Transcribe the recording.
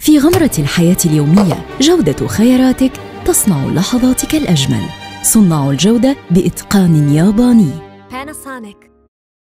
في غمرة الحياة اليومية جودة خياراتك تصنع لحظاتك الأجمل. صناع الجودة بإتقان ياباني. Panasonic.